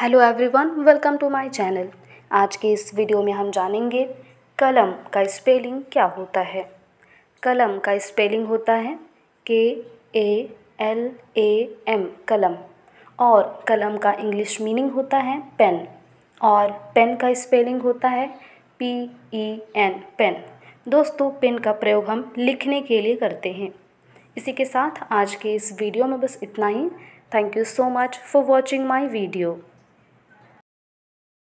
Hello everyone welcome to my channel आज के इस वीडियो में हम जानेंगे कलम का स्पेलिंग क्या होता है। कलम का स्पेलिंग होता है के ए एल ए एम कलम। और कलम का इंग्लिश मीनिंग होता है पेन और पेन का स्पेलिंग होता है पी ई एन पेन दोस्तों पेन का प्रयोग हम लिखने के लिए करते हैं। इसी के साथ आज के इस वीडियो में बस इतना ही। Thank you so much for watching my video